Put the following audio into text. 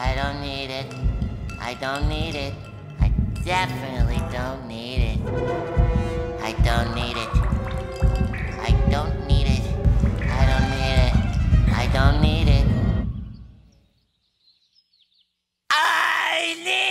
I don't need it. I don't need it. I definitely don't need it. I don't need it. I don't need it. I don't need it. I don't need it. I need